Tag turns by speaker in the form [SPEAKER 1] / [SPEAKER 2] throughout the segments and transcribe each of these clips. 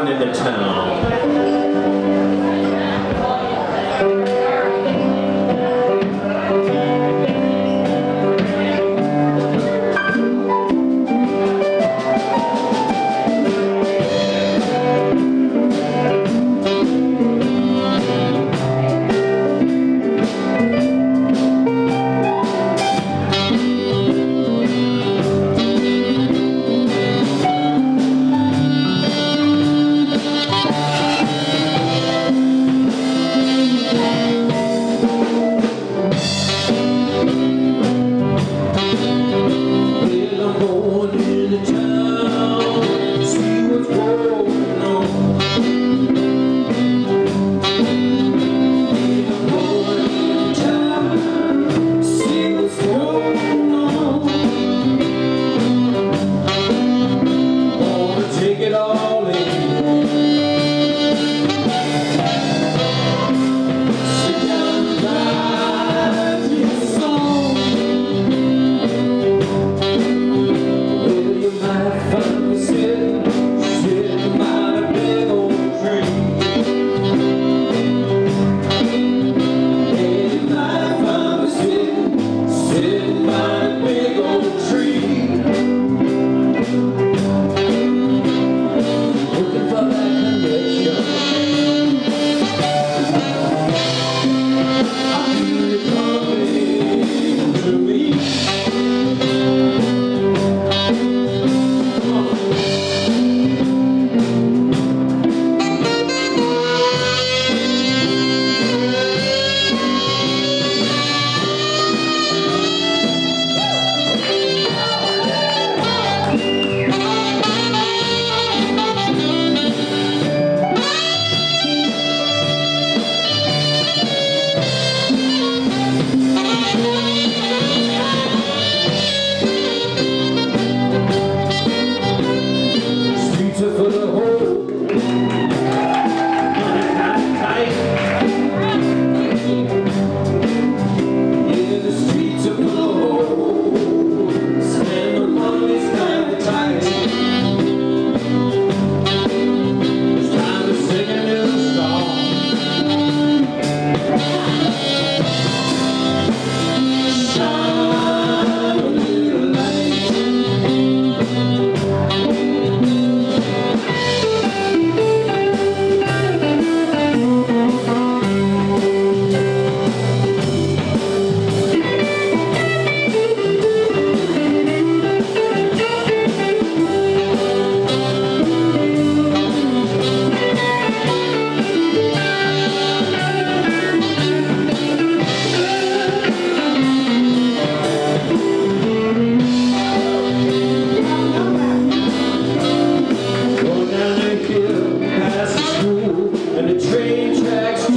[SPEAKER 1] in the town.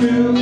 [SPEAKER 1] you